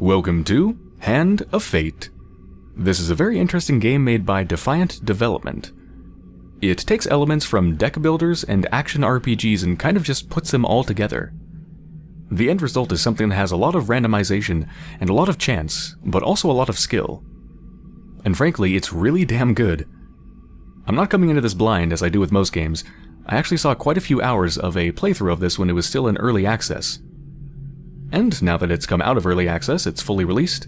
Welcome to Hand of Fate. This is a very interesting game made by Defiant Development. It takes elements from deck builders and action RPGs and kind of just puts them all together. The end result is something that has a lot of randomization and a lot of chance, but also a lot of skill. And frankly, it's really damn good. I'm not coming into this blind as I do with most games. I actually saw quite a few hours of a playthrough of this when it was still in early access. And now that it's come out of early access, it's fully released,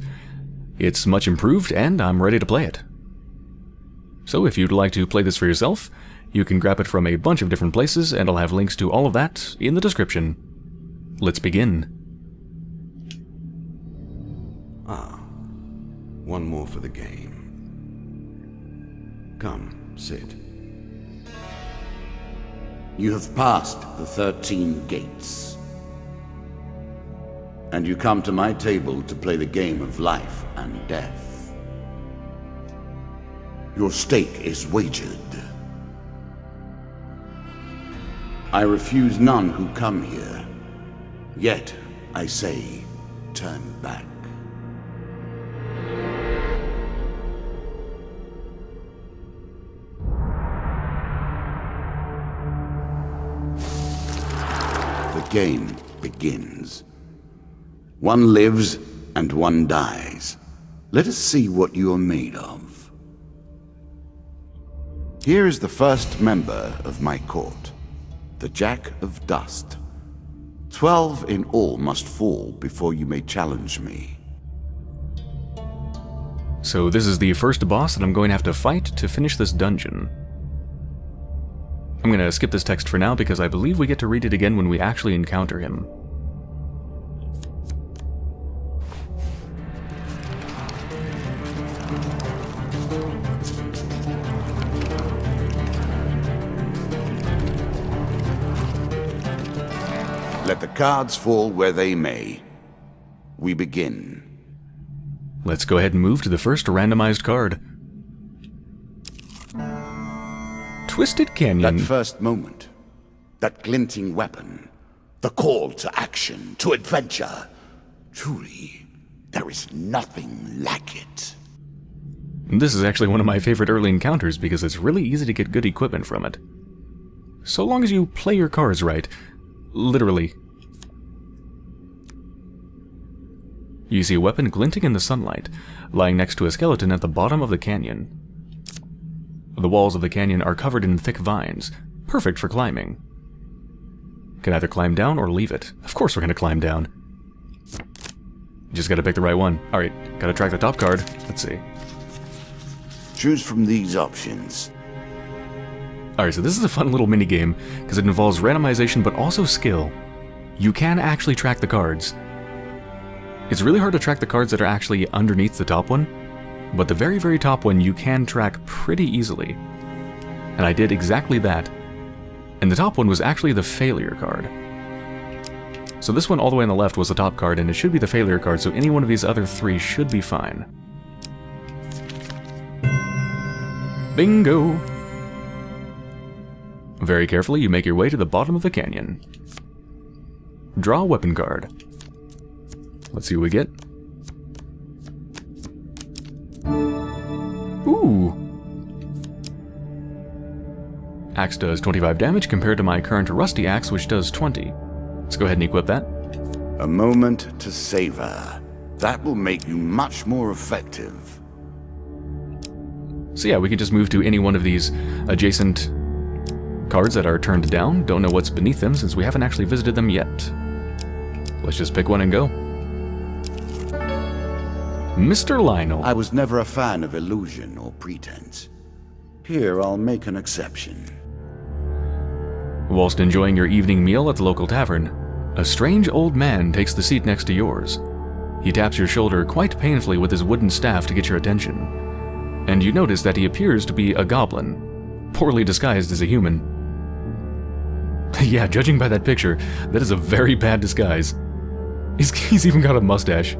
it's much improved and I'm ready to play it. So if you'd like to play this for yourself, you can grab it from a bunch of different places and I'll have links to all of that in the description. Let's begin. Ah, one more for the game. Come, sit. You have passed the 13 gates. And you come to my table to play the game of life and death. Your stake is wagered. I refuse none who come here. Yet, I say, turn back. The game begins. One lives and one dies. Let us see what you are made of. Here is the first member of my court, the Jack of Dust. Twelve in all must fall before you may challenge me. So this is the first boss that I'm going to have to fight to finish this dungeon. I'm going to skip this text for now because I believe we get to read it again when we actually encounter him. Cards fall where they may. We begin. Let's go ahead and move to the first randomized card. Twisted Canyon. That first moment, that glinting weapon, the call to action, to adventure. Truly, there is nothing like it. This is actually one of my favorite early encounters because it's really easy to get good equipment from it. So long as you play your cards right. Literally. You see a weapon glinting in the sunlight, lying next to a skeleton at the bottom of the canyon. The walls of the canyon are covered in thick vines, perfect for climbing. Can either climb down or leave it. Of course we're gonna climb down. Just gotta pick the right one. Alright, gotta track the top card. Let's see. Choose from these options. Alright, so this is a fun little mini game because it involves randomization but also skill. You can actually track the cards. It's really hard to track the cards that are actually underneath the top one, but the very, very top one you can track pretty easily. And I did exactly that. And the top one was actually the failure card. So this one all the way on the left was the top card, and it should be the failure card, so any one of these other three should be fine. Bingo! Very carefully, you make your way to the bottom of the canyon. Draw a weapon card. Let's see what we get. Ooh! Axe does 25 damage compared to my current rusty axe, which does 20. Let's go ahead and equip that. A moment to savor. That will make you much more effective. So yeah, we can just move to any one of these adjacent cards that are turned down. Don't know what's beneath them since we haven't actually visited them yet. Let's just pick one and go. Mr. Lionel. I was never a fan of illusion or pretense. Here, I'll make an exception. Whilst enjoying your evening meal at the local tavern, a strange old man takes the seat next to yours. He taps your shoulder quite painfully with his wooden staff to get your attention. And you notice that he appears to be a goblin, poorly disguised as a human. yeah, judging by that picture, that is a very bad disguise. He's, he's even got a mustache.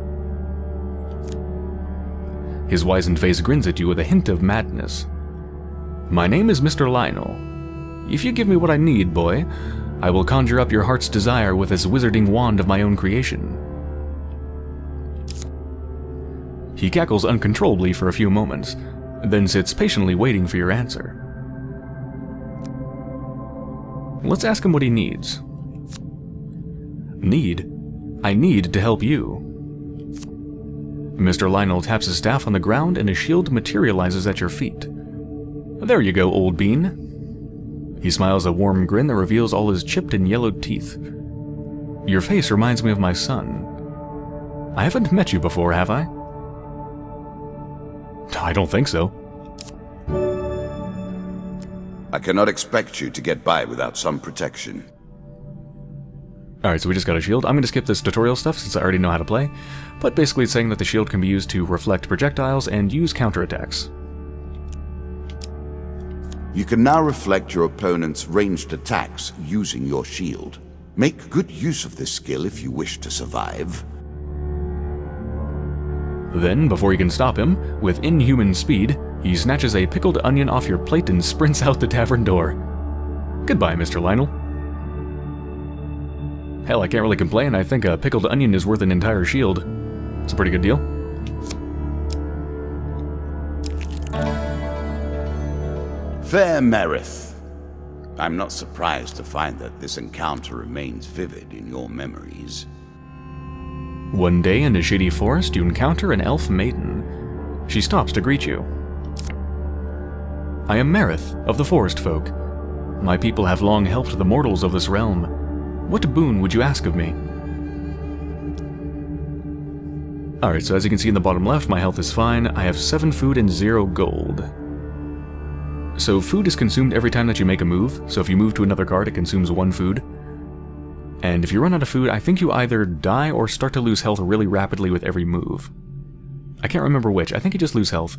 His wizened face grins at you with a hint of madness. My name is Mr. Lionel. If you give me what I need, boy, I will conjure up your heart's desire with this wizarding wand of my own creation. He cackles uncontrollably for a few moments, then sits patiently waiting for your answer. Let's ask him what he needs. Need? I need to help you. Mr. Lionel taps his staff on the ground and a shield materializes at your feet. There you go, old bean. He smiles a warm grin that reveals all his chipped and yellowed teeth. Your face reminds me of my son. I haven't met you before, have I? I don't think so. I cannot expect you to get by without some protection. Alright, so we just got a shield. I'm going to skip this tutorial stuff since I already know how to play, but basically it's saying that the shield can be used to reflect projectiles and use counterattacks. You can now reflect your opponent's ranged attacks using your shield. Make good use of this skill if you wish to survive. Then, before you can stop him, with inhuman speed, he snatches a pickled onion off your plate and sprints out the tavern door. Goodbye, Mr. Lionel. Hell, I can't really complain. I think a pickled onion is worth an entire shield. It's a pretty good deal. Fair Merith, I'm not surprised to find that this encounter remains vivid in your memories. One day in a shady forest, you encounter an elf maiden. She stops to greet you. I am Merith, of the Forest Folk. My people have long helped the mortals of this realm. What boon would you ask of me? Alright, so as you can see in the bottom left, my health is fine. I have 7 food and 0 gold. So food is consumed every time that you make a move, so if you move to another card, it consumes 1 food. And if you run out of food, I think you either die or start to lose health really rapidly with every move. I can't remember which, I think you just lose health.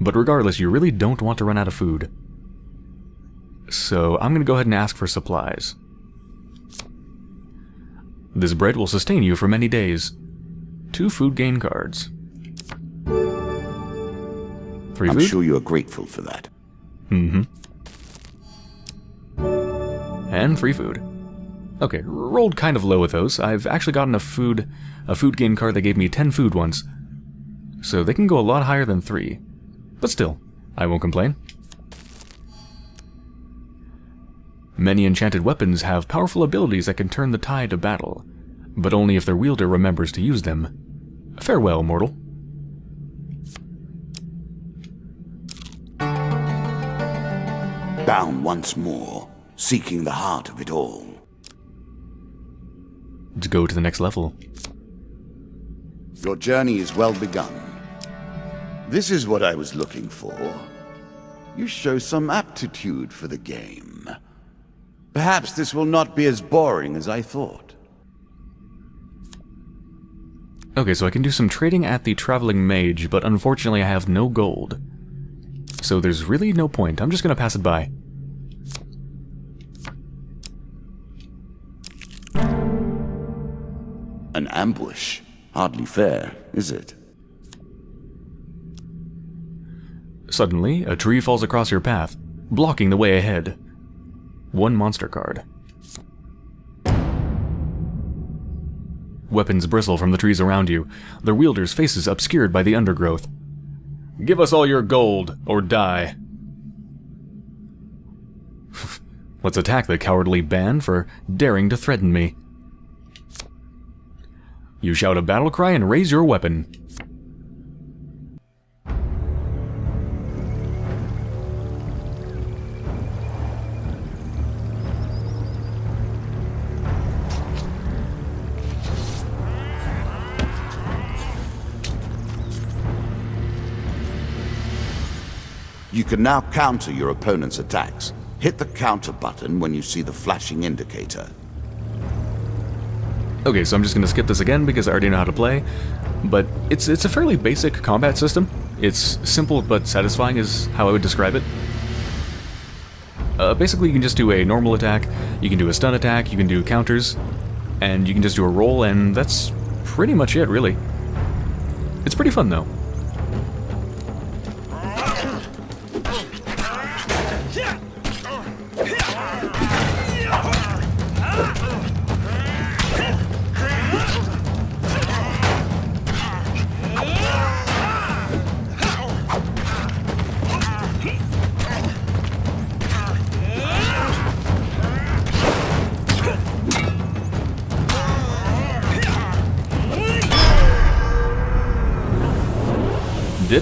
But regardless, you really don't want to run out of food. So I'm going to go ahead and ask for supplies. This bread will sustain you for many days. Two food gain cards. Free I'm food? sure you are grateful for that. Mm-hmm. And free food. Okay, rolled kind of low with those. I've actually gotten a food a food gain card that gave me 10 food once. So they can go a lot higher than 3. But still, I won't complain. Many enchanted weapons have powerful abilities that can turn the tide of battle, but only if their wielder remembers to use them. Farewell, mortal. Bound once more, seeking the heart of it all. To go to the next level. Your journey is well begun. This is what I was looking for. You show some aptitude for the game. Perhaps this will not be as boring as I thought. Okay, so I can do some trading at the Traveling Mage, but unfortunately I have no gold. So there's really no point. I'm just gonna pass it by. An ambush. Hardly fair, is it? Suddenly, a tree falls across your path, blocking the way ahead. One monster card. Weapons bristle from the trees around you, their wielders' faces obscured by the undergrowth. Give us all your gold, or die. Let's attack the cowardly band for daring to threaten me. You shout a battle cry and raise your weapon. You can now counter your opponent's attacks. Hit the counter button when you see the flashing indicator. Okay, so I'm just going to skip this again because I already know how to play, but it's it's a fairly basic combat system. It's simple but satisfying is how I would describe it. Uh, basically, you can just do a normal attack, you can do a stun attack, you can do counters, and you can just do a roll, and that's pretty much it, really. It's pretty fun, though.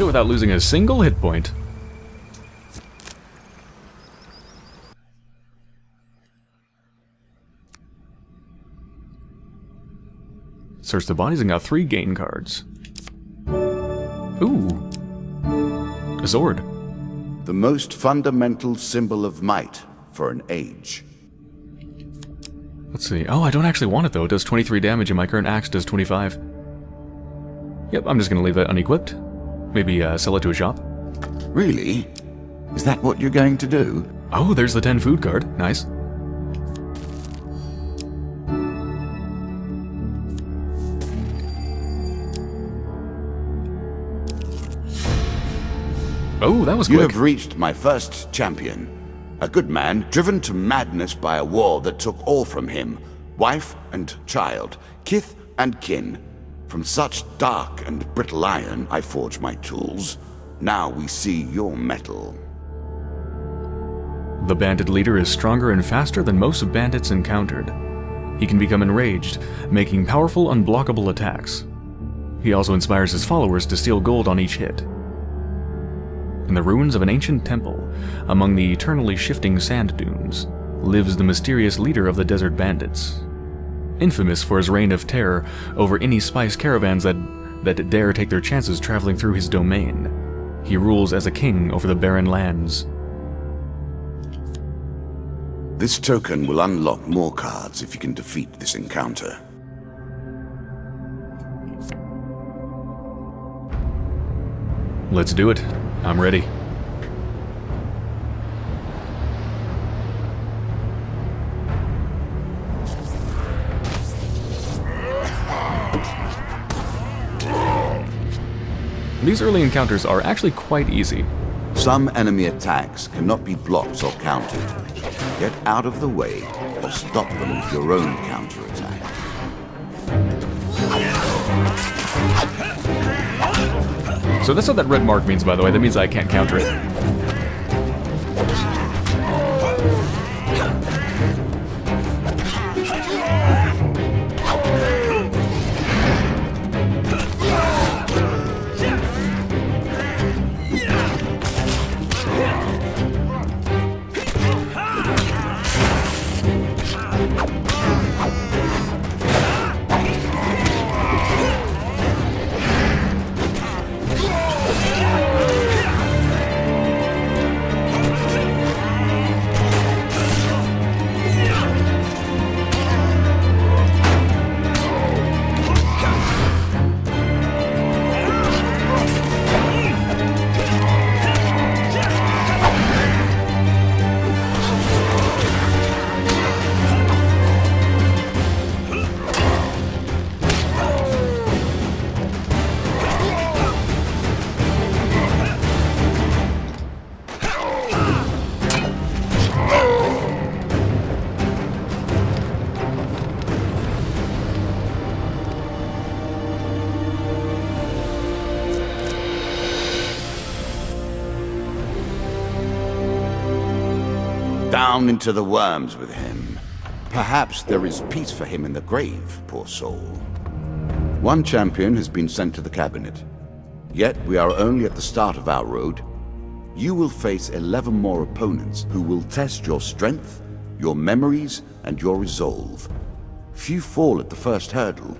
Did it without losing a single hit point. Search the bodies and got three gain cards. Ooh. A sword. The most fundamental symbol of might for an age. Let's see. Oh, I don't actually want it though. It does 23 damage and my current axe does 25. Yep, I'm just gonna leave that unequipped. Maybe uh, sell it to a shop. Really? Is that what you're going to do? Oh, there's the 10 food card. Nice. Oh, that was quick. You have reached my first champion. A good man, driven to madness by a war that took all from him. Wife and child, kith and kin. From such dark and brittle iron I forge my tools. Now we see your metal. The bandit leader is stronger and faster than most bandits encountered. He can become enraged, making powerful, unblockable attacks. He also inspires his followers to steal gold on each hit. In the ruins of an ancient temple, among the eternally shifting sand dunes, lives the mysterious leader of the desert bandits. Infamous for his reign of terror over any spice caravans that, that dare take their chances traveling through his domain, he rules as a king over the barren lands. This token will unlock more cards if you can defeat this encounter. Let's do it. I'm ready. These early encounters are actually quite easy. Some enemy attacks cannot be blocked or countered. Get out of the way or stop them with your own counterattack. So that's what that red mark means, by the way. That means I can't counter it. Down into the worms with him. Perhaps there is peace for him in the grave, poor soul. One champion has been sent to the cabinet. Yet we are only at the start of our road. You will face 11 more opponents who will test your strength, your memories, and your resolve. Few fall at the first hurdle.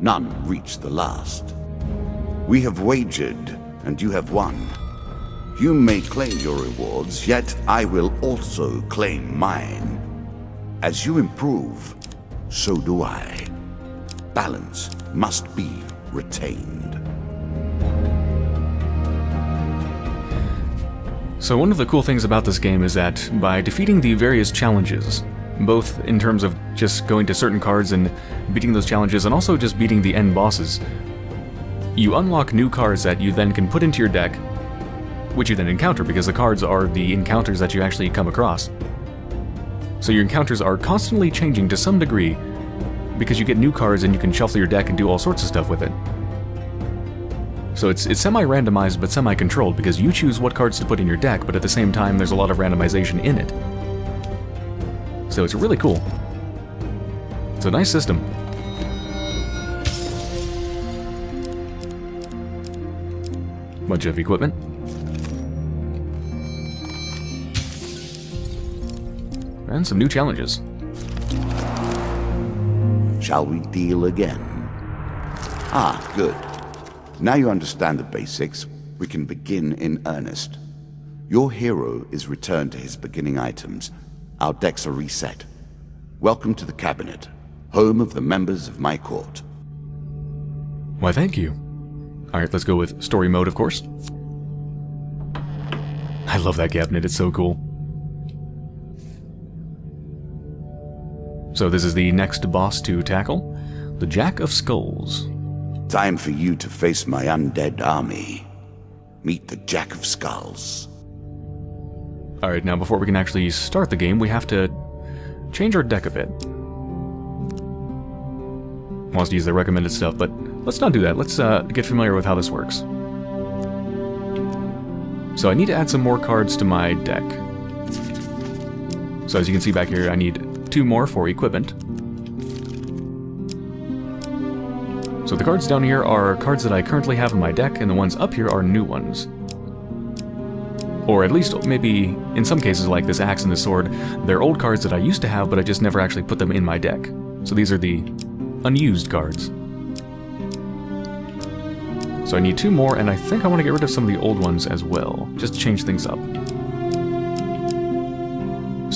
None reach the last. We have wagered, and you have won. You may claim your rewards, yet I will also claim mine. As you improve, so do I. Balance must be retained. So one of the cool things about this game is that by defeating the various challenges, both in terms of just going to certain cards and beating those challenges and also just beating the end bosses, you unlock new cards that you then can put into your deck, which you then encounter because the cards are the encounters that you actually come across. So your encounters are constantly changing to some degree because you get new cards and you can shuffle your deck and do all sorts of stuff with it. So it's, it's semi-randomized but semi-controlled because you choose what cards to put in your deck, but at the same time there's a lot of randomization in it. So it's really cool. It's a nice system. Bunch of equipment. And some new challenges. Shall we deal again? Ah, good. Now you understand the basics, we can begin in earnest. Your hero is returned to his beginning items. Our decks are reset. Welcome to the cabinet, home of the members of my court. Why, thank you. Alright, let's go with story mode, of course. I love that cabinet, it's so cool. So this is the next boss to tackle, the Jack of Skulls. Time for you to face my undead army. Meet the Jack of Skulls. Alright, now before we can actually start the game, we have to change our deck a bit. Wants to use the recommended stuff, but let's not do that. Let's uh, get familiar with how this works. So I need to add some more cards to my deck. So as you can see back here, I need two more for equipment. So the cards down here are cards that I currently have in my deck, and the ones up here are new ones. Or at least, maybe, in some cases like this axe and the sword, they're old cards that I used to have, but I just never actually put them in my deck. So these are the unused cards. So I need two more, and I think I want to get rid of some of the old ones as well, just change things up.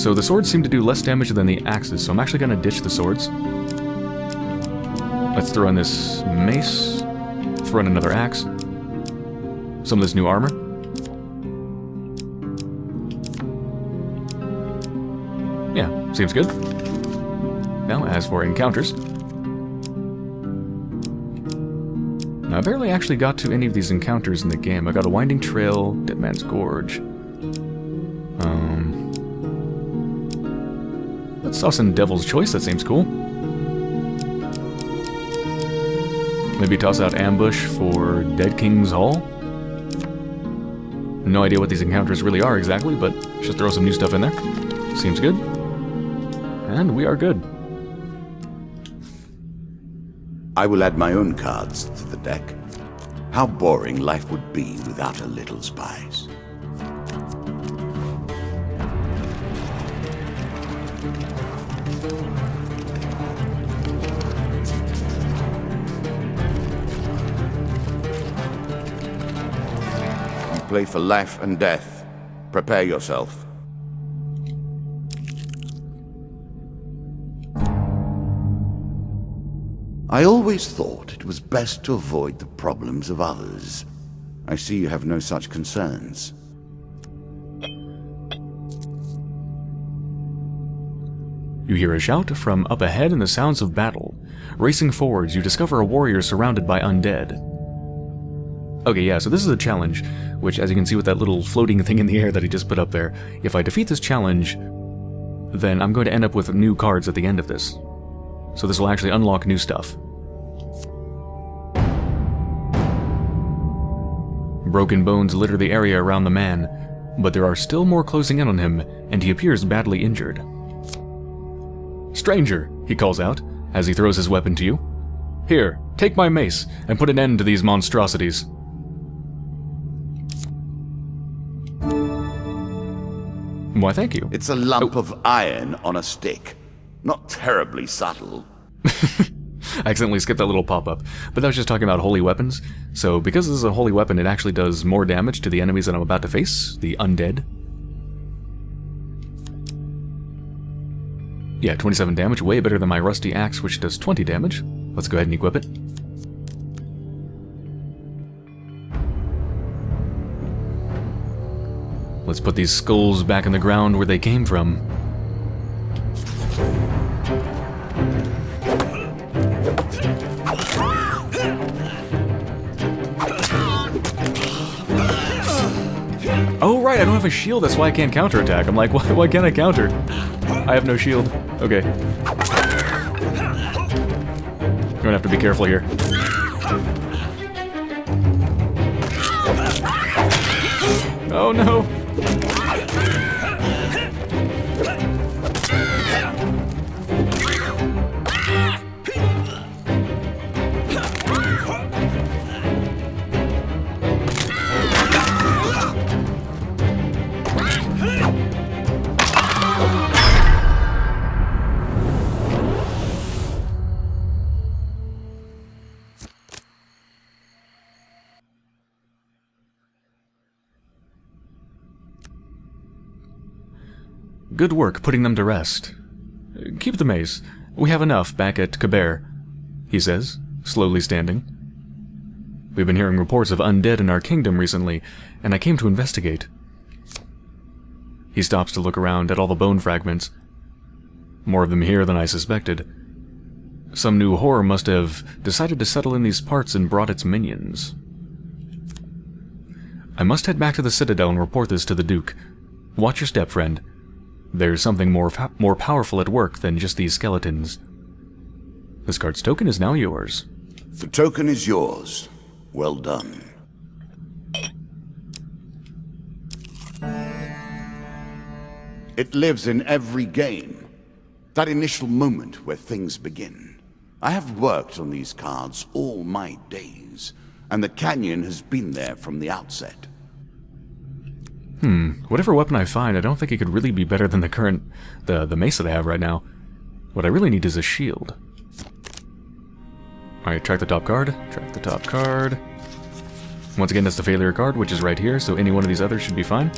So the swords seem to do less damage than the axes, so I'm actually going to ditch the swords. Let's throw in this mace, throw in another axe, some of this new armor. Yeah, seems good. Now, as for encounters, Now, I barely actually got to any of these encounters in the game. I got a Winding Trail, Dead Man's Gorge. Let's toss in Devil's Choice, that seems cool. Maybe toss out Ambush for Dead King's Hall? No idea what these encounters really are exactly, but just throw some new stuff in there. Seems good. And we are good. I will add my own cards to the deck. How boring life would be without a little spice. You for life and death. Prepare yourself. I always thought it was best to avoid the problems of others. I see you have no such concerns. You hear a shout from up ahead and the sounds of battle. Racing forwards, you discover a warrior surrounded by undead. Okay, yeah, so this is a challenge, which as you can see with that little floating thing in the air that he just put up there, if I defeat this challenge, then I'm going to end up with new cards at the end of this. So this will actually unlock new stuff. Broken bones litter the area around the man, but there are still more closing in on him, and he appears badly injured. Stranger, he calls out, as he throws his weapon to you. Here, take my mace, and put an end to these monstrosities. Why, thank you. It's a lump oh. of iron on a stick. Not terribly subtle. I accidentally skipped that little pop-up. But that was just talking about holy weapons. So because this is a holy weapon, it actually does more damage to the enemies that I'm about to face, the undead. Yeah, 27 damage, way better than my rusty axe, which does 20 damage. Let's go ahead and equip it. Let's put these skulls back in the ground where they came from. Oh, right, I don't have a shield, that's why I can't counterattack. I'm like, why, why can't I counter? I have no shield. Okay. You're gonna have to be careful here. Oh no! Good work putting them to rest. Keep the mace. We have enough back at Kabert, he says, slowly standing. We've been hearing reports of undead in our kingdom recently, and I came to investigate. He stops to look around at all the bone fragments. More of them here than I suspected. Some new horror must have decided to settle in these parts and brought its minions. I must head back to the Citadel and report this to the Duke. Watch your step, friend. There's something more more powerful at work than just these skeletons. This card's token is now yours. The token is yours. Well done. It lives in every game. That initial moment where things begin. I have worked on these cards all my days, and the canyon has been there from the outset. Hmm, whatever weapon I find, I don't think it could really be better than the current, the, the mace that I have right now. What I really need is a shield. Alright, track the top card, track the top card. Once again, that's the failure card, which is right here, so any one of these others should be fine.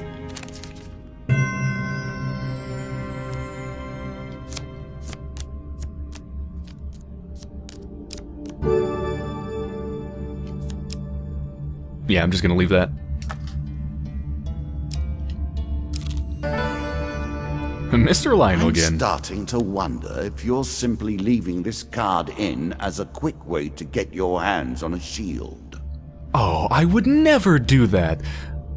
Yeah, I'm just gonna leave that. Mr. Lionel I'm again. starting to wonder if you're simply leaving this card in as a quick way to get your hands on a shield. Oh, I would never do that.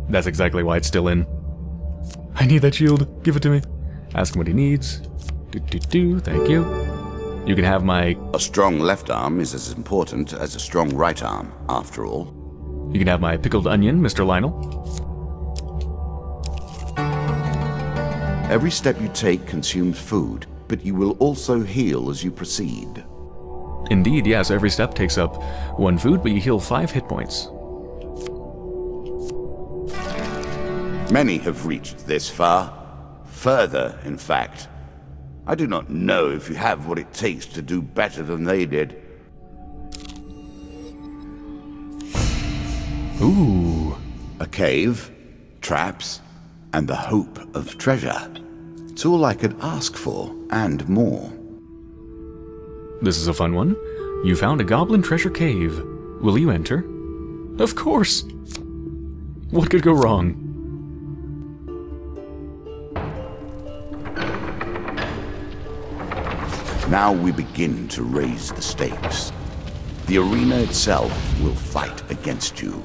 That's exactly why it's still in. I need that shield. Give it to me. Ask him what he needs. Do do do. Thank you. You can have my. A strong left arm is as important as a strong right arm, after all. You can have my pickled onion, Mr. Lionel. Every step you take consumes food, but you will also heal as you proceed. Indeed, yes. Every step takes up one food, but you heal five hit points. Many have reached this far. Further, in fact. I do not know if you have what it takes to do better than they did. Ooh. A cave, traps, and the hope of treasure. It's all I could ask for, and more. This is a fun one. You found a goblin treasure cave. Will you enter? Of course! What could go wrong? Now we begin to raise the stakes. The arena itself will fight against you.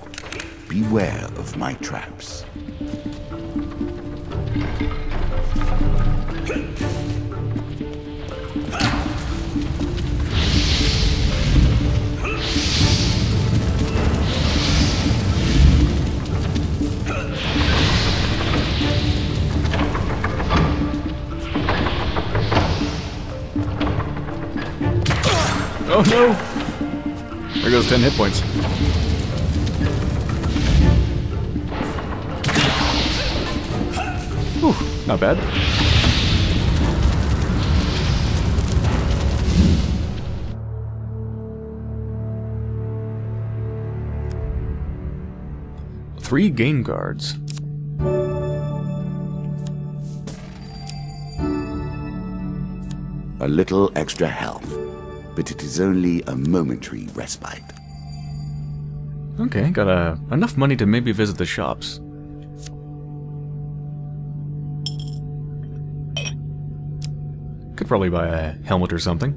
Beware of my traps. Oh no! There goes 10 hit points. Whew, not bad. Three gain cards. A little extra health, but it is only a momentary respite. Okay, got uh, enough money to maybe visit the shops. Could probably buy a helmet or something.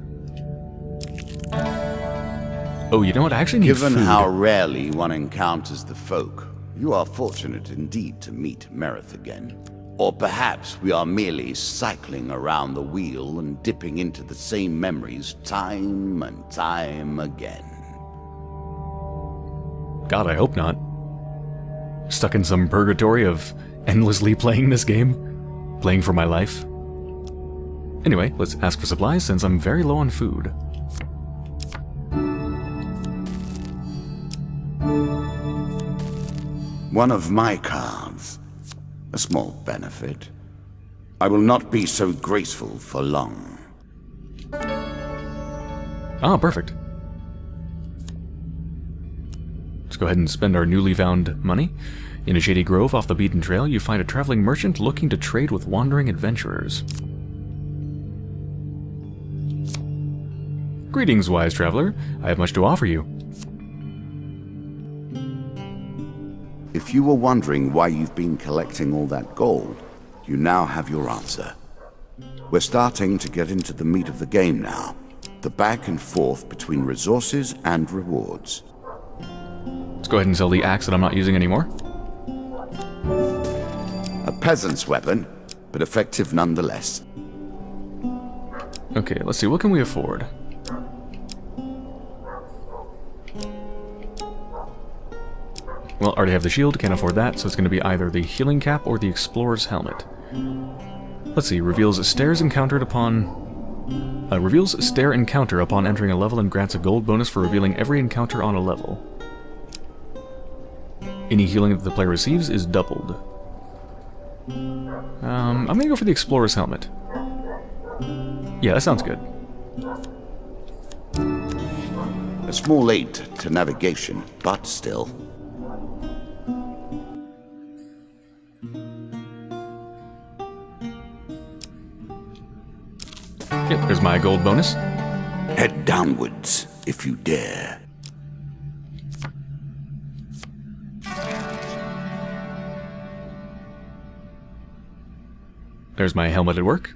Oh, you know what? I actually need Given food. how rarely one encounters the folk, you are fortunate indeed to meet Merith again. Or perhaps we are merely cycling around the wheel and dipping into the same memories time and time again. God, I hope not. Stuck in some purgatory of endlessly playing this game? Playing for my life? Anyway, let's ask for supplies since I'm very low on food. One of my cards. A small benefit. I will not be so graceful for long. Ah, perfect. Let's go ahead and spend our newly found money. In a shady grove off the beaten trail, you find a traveling merchant looking to trade with wandering adventurers. Greetings, wise traveler. I have much to offer you. If you were wondering why you've been collecting all that gold, you now have your answer. We're starting to get into the meat of the game now. The back and forth between resources and rewards. Let's go ahead and sell the axe that I'm not using anymore. A peasant's weapon, but effective nonetheless. Okay, let's see, what can we afford? Well, already have the shield, can't afford that, so it's going to be either the healing cap or the explorer's helmet. Let's see, reveals stairs encountered upon... Uh, reveals stair encounter upon entering a level and grants a gold bonus for revealing every encounter on a level. Any healing that the player receives is doubled. Um, I'm gonna go for the explorer's helmet. Yeah, that sounds good. A small aid to navigation, but still. Yep, there's my gold bonus. Head downwards, if you dare. There's my helmet at work.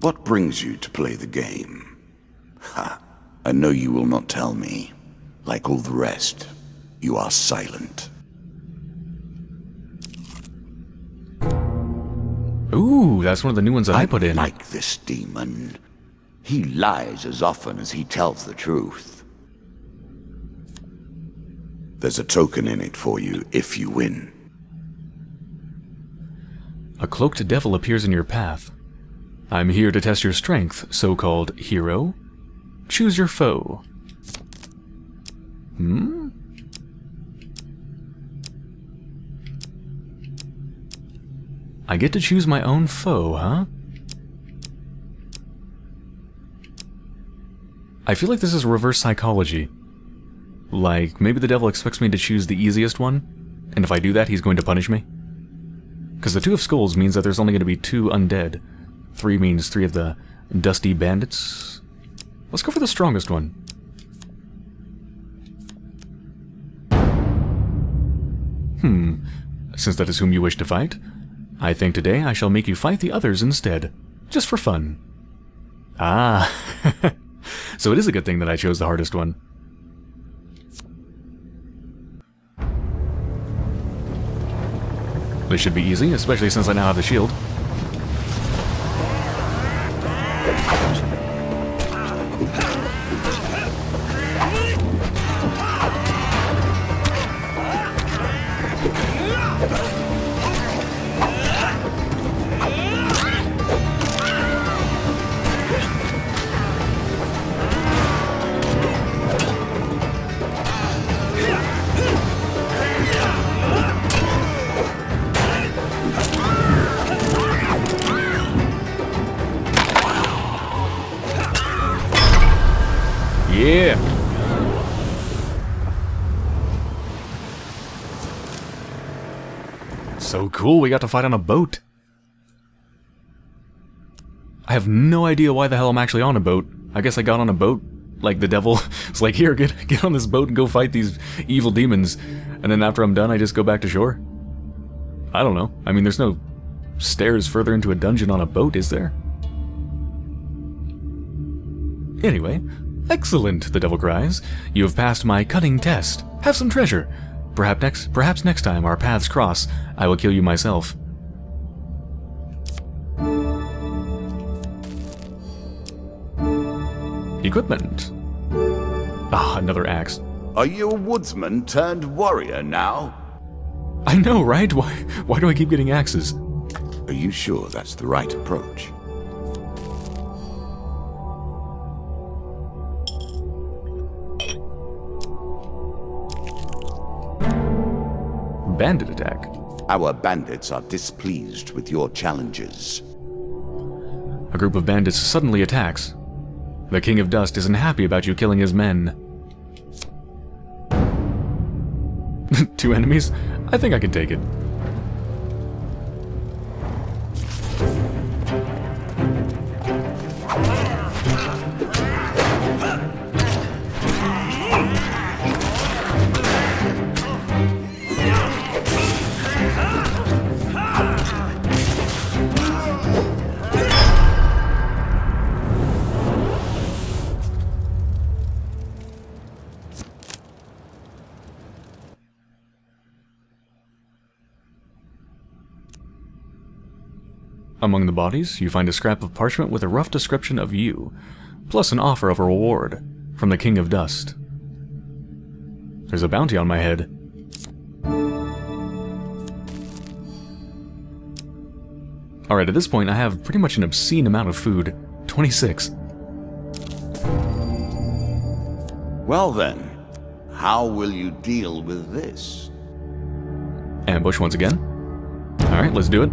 What brings you to play the game? Ha, I know you will not tell me. Like all the rest, you are silent. Ooh, that's one of the new ones that I, put in. like this demon. He lies as often as he tells the truth. There's a token in it for you if you win. A cloaked devil appears in your path. I'm here to test your strength, so-called hero. Choose your foe. Hmm? I get to choose my own foe, huh? I feel like this is reverse psychology. Like, maybe the devil expects me to choose the easiest one, and if I do that, he's going to punish me? Because the Two of Skulls means that there's only going to be two undead. Three means three of the dusty bandits. Let's go for the strongest one. Hmm. Since that is whom you wish to fight, I think today I shall make you fight the others instead. Just for fun. Ah. so it is a good thing that I chose the hardest one. This should be easy, especially since I now have the shield. Cool, we got to fight on a boat. I have no idea why the hell I'm actually on a boat. I guess I got on a boat, like the devil. It's like, here, get, get on this boat and go fight these evil demons. And then after I'm done, I just go back to shore. I don't know. I mean, there's no stairs further into a dungeon on a boat, is there? Anyway, excellent, the devil cries. You have passed my cunning test. Have some treasure. Perhaps next, perhaps next time our paths cross, I will kill you myself. Equipment. Ah, another axe. Are you a woodsman turned warrior now? I know, right? Why, why do I keep getting axes? Are you sure that's the right approach? Bandit attack. Our bandits are displeased with your challenges. A group of bandits suddenly attacks. The King of Dust isn't happy about you killing his men. Two enemies? I think I can take it. Among the bodies, you find a scrap of parchment with a rough description of you, plus an offer of a reward from the King of Dust. There's a bounty on my head. Alright, at this point I have pretty much an obscene amount of food. 26. Well then, how will you deal with this? Ambush once again. Alright, let's do it.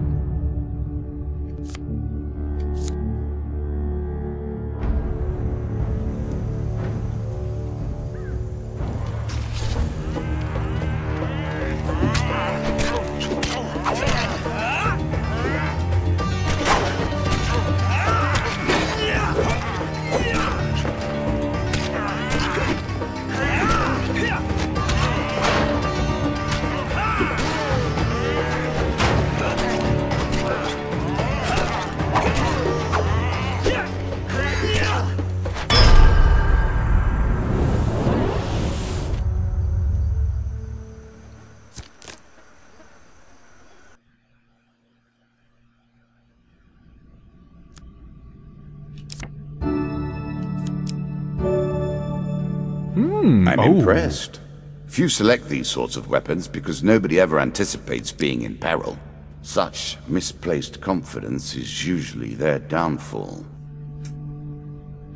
I'm oh. impressed. Few select these sorts of weapons because nobody ever anticipates being in peril. Such misplaced confidence is usually their downfall.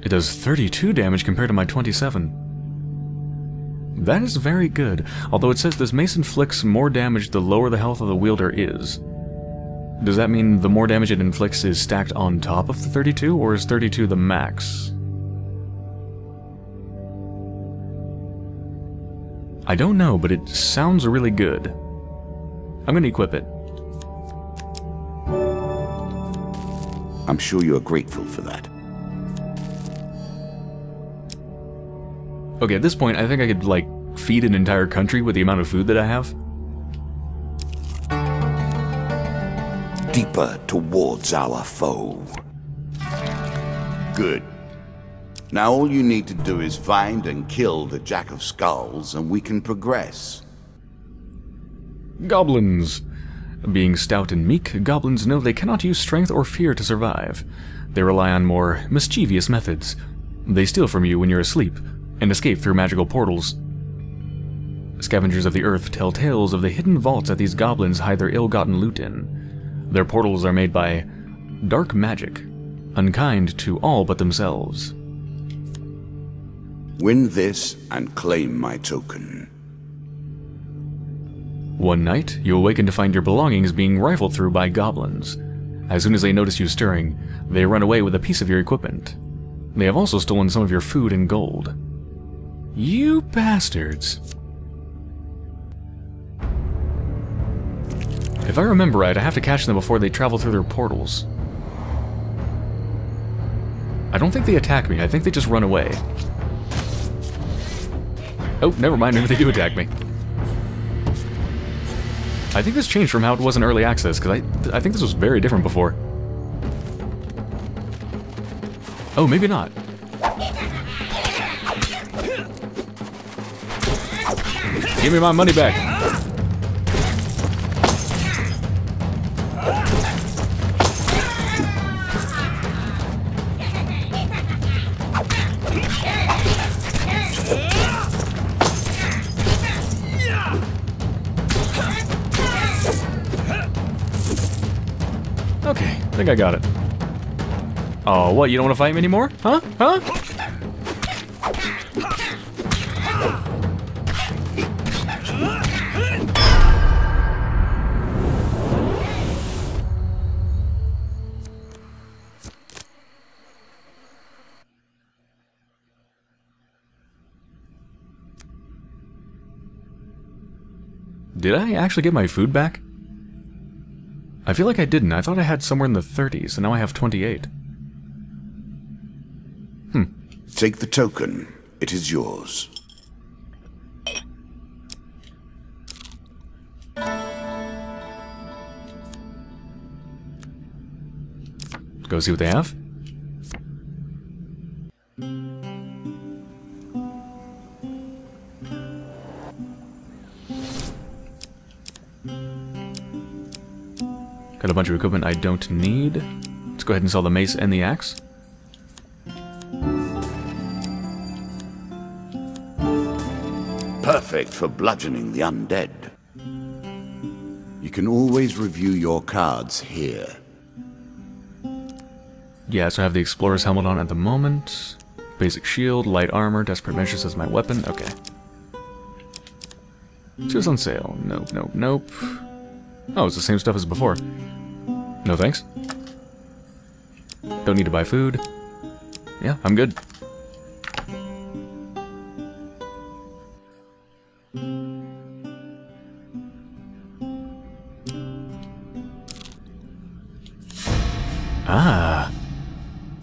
It does 32 damage compared to my 27. That is very good, although it says this mace inflicts more damage the lower the health of the wielder is. Does that mean the more damage it inflicts is stacked on top of the 32, or is 32 the max? I don't know, but it sounds really good. I'm gonna equip it. I'm sure you are grateful for that. Okay, at this point, I think I could, like, feed an entire country with the amount of food that I have. Deeper towards our foe. Now all you need to do is find and kill the Jack of Skulls, and we can progress. Goblins. Being stout and meek, goblins know they cannot use strength or fear to survive. They rely on more mischievous methods. They steal from you when you're asleep, and escape through magical portals. Scavengers of the earth tell tales of the hidden vaults that these goblins hide their ill-gotten loot in. Their portals are made by dark magic, unkind to all but themselves. Win this and claim my token. One night, you awaken to find your belongings being rifled through by goblins. As soon as they notice you stirring, they run away with a piece of your equipment. They have also stolen some of your food and gold. You bastards. If I remember right, I have to catch them before they travel through their portals. I don't think they attack me, I think they just run away. Oh, never mind, maybe they do attack me. I think this changed from how it was in early access, because I, I think this was very different before. Oh, maybe not. Give me my money back. think I got it. Oh, what? You don't want to fight me anymore? Huh? Huh? Did I actually get my food back? I feel like I didn't. I thought I had somewhere in the 30s, and now I have 28. Hmm. Take the token. It is yours. Go see what they have. Got a bunch of equipment I don't need. Let's go ahead and sell the mace and the axe. Perfect for bludgeoning the undead. You can always review your cards here. Yeah, so I have the Explorer's helmet on at the moment. Basic shield, light armor, desperate measures as my weapon. Okay. Choose on sale. Nope, nope, nope. Oh, it's the same stuff as before. No thanks. Don't need to buy food. Yeah, I'm good. Ah.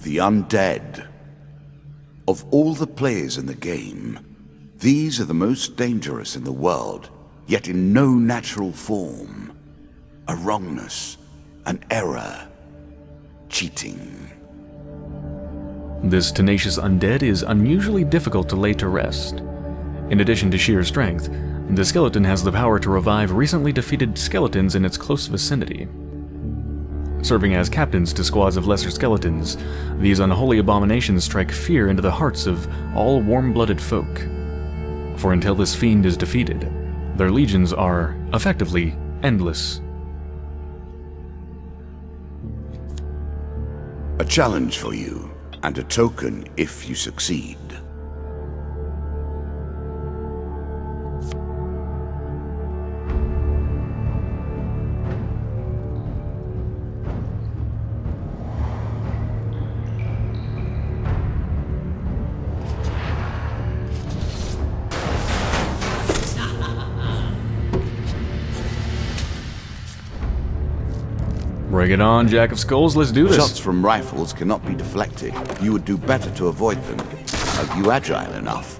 The undead. Of all the players in the game, these are the most dangerous in the world, yet in no natural form. A wrongness, an error, cheating. This tenacious undead is unusually difficult to lay to rest. In addition to sheer strength, the skeleton has the power to revive recently defeated skeletons in its close vicinity. Serving as captains to squads of lesser skeletons, these unholy abominations strike fear into the hearts of all warm-blooded folk. For until this fiend is defeated, their legions are, effectively, endless. Challenge for you, and a token if you succeed. Bring it on, Jack of Skulls, let's do this. Shots from rifles cannot be deflected. You would do better to avoid them. Are you agile enough?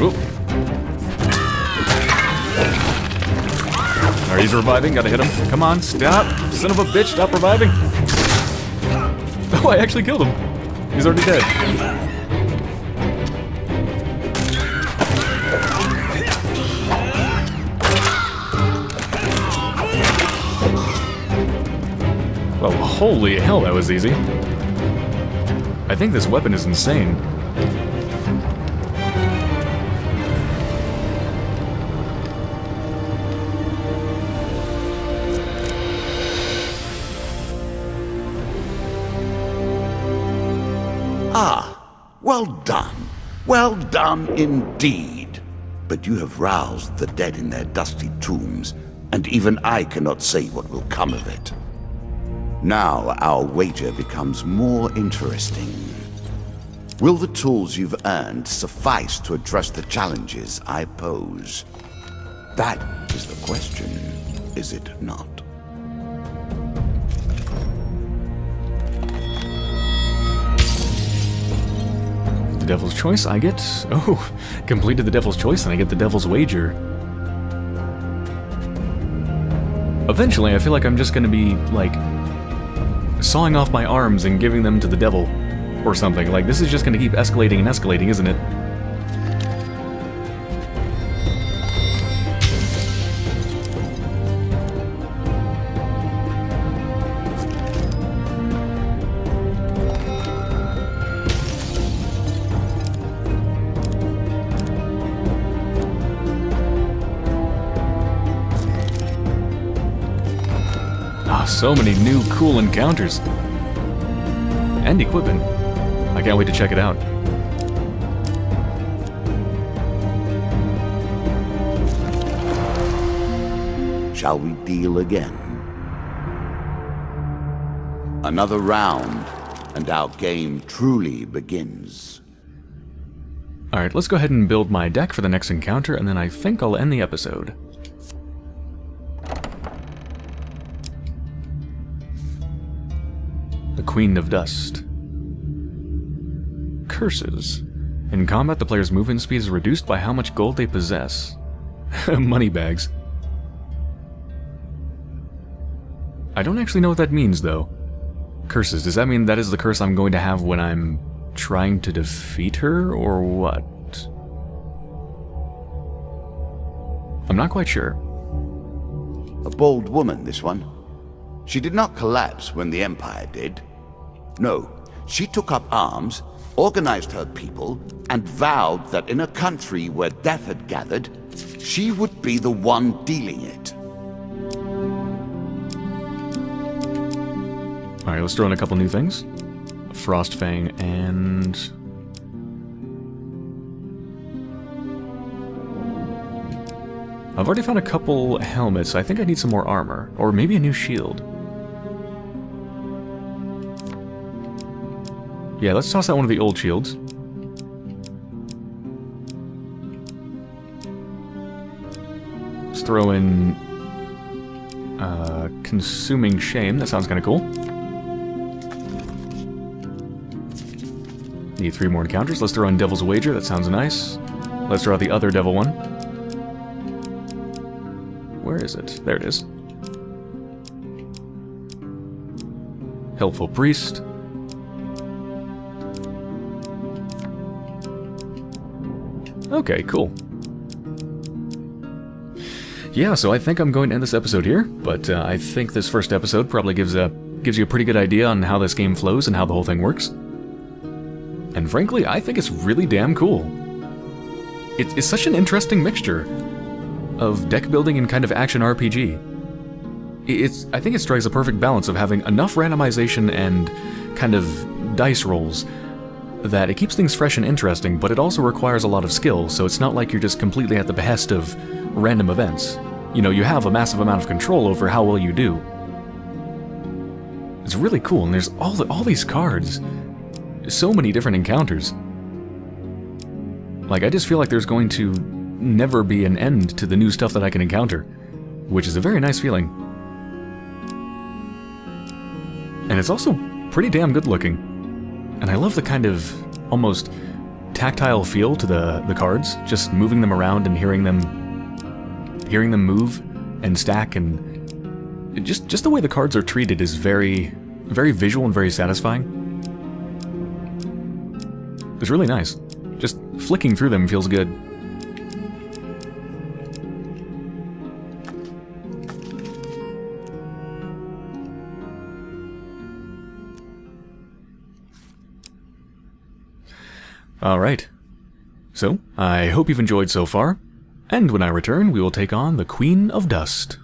Oop. Alright, he's reviving, gotta hit him. Come on, stop! Son of a bitch, stop reviving! Oh, I actually killed him! He's already dead. Holy hell, that was easy. I think this weapon is insane. Ah, well done. Well done indeed. But you have roused the dead in their dusty tombs, and even I cannot say what will come of it. Now our wager becomes more interesting. Will the tools you've earned suffice to address the challenges I pose? That is the question, is it not? The Devil's Choice, I get... Oh, completed the Devil's Choice and I get the Devil's Wager. Eventually, I feel like I'm just gonna be, like, sawing off my arms and giving them to the devil. Or something. Like, this is just gonna keep escalating and escalating, isn't it? So many new cool encounters. And equipment. I can't wait to check it out. Shall we deal again? Another round, and our game truly begins. Alright, let's go ahead and build my deck for the next encounter, and then I think I'll end the episode. Queen of Dust. Curses. In combat, the player's movement speed is reduced by how much gold they possess. Money bags. I don't actually know what that means, though. Curses. Does that mean that is the curse I'm going to have when I'm trying to defeat her, or what? I'm not quite sure. A bold woman, this one. She did not collapse when the Empire did. No, she took up arms, organized her people, and vowed that in a country where death had gathered, she would be the one dealing it. Alright, let's throw in a couple new things. Frostfang and... I've already found a couple helmets. I think I need some more armor. Or maybe a new shield. Yeah, let's toss out one of the old shields. Let's throw in... Uh, Consuming Shame. That sounds kind of cool. Need three more encounters. Let's throw in Devil's Wager. That sounds nice. Let's throw out the other Devil one. Where is it? There it is. Helpful Priest. Okay, cool. Yeah, so I think I'm going to end this episode here, but uh, I think this first episode probably gives a gives you a pretty good idea on how this game flows and how the whole thing works. And frankly, I think it's really damn cool. It, it's such an interesting mixture of deck building and kind of action RPG. It's I think it strikes a perfect balance of having enough randomization and kind of dice rolls that it keeps things fresh and interesting, but it also requires a lot of skill, so it's not like you're just completely at the behest of random events. You know, you have a massive amount of control over how well you do. It's really cool, and there's all the, all these cards. So many different encounters. Like, I just feel like there's going to never be an end to the new stuff that I can encounter, which is a very nice feeling. And it's also pretty damn good looking. And I love the kind of almost tactile feel to the, the cards, just moving them around and hearing them hearing them move and stack and just just the way the cards are treated is very very visual and very satisfying. It's really nice. Just flicking through them feels good. Alright. So, I hope you've enjoyed so far, and when I return we will take on the Queen of Dust.